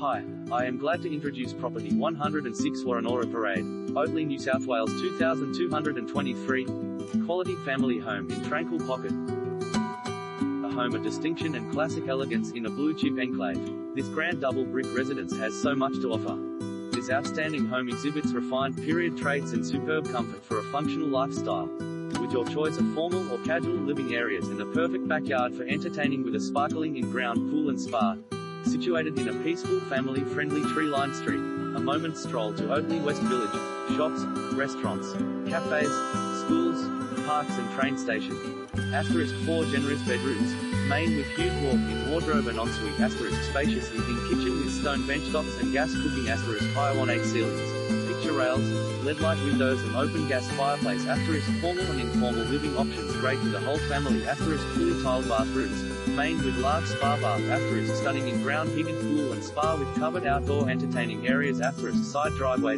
Hi, I am glad to introduce property 106 Woronora Parade, Oatley, New South Wales 2223. Quality family home in tranquil pocket. A home of distinction and classic elegance in a blue chip enclave. This grand double brick residence has so much to offer. This outstanding home exhibits refined period traits and superb comfort for a functional lifestyle. With your choice of formal or casual living areas and a perfect backyard for entertaining with a sparkling in-ground pool and spa. Situated in a peaceful, family-friendly tree-lined street, a moment's stroll to Oatley West Village, shops, restaurants, cafes, schools, parks and train station. Asterisk 4 generous bedrooms, main with huge walk-in wardrobe and ensuite. Asterisk spacious evening kitchen with stone bench tops and gas cooking asterisk high 1-8 ceilings, picture rails, LED light windows and open gas fireplace asterisk formal and informal living options great for the whole family asterisk fully tiled bathrooms, main with large spa bath asterisk stunning in ground heated pool and spa with covered outdoor entertaining areas asterisk side driveway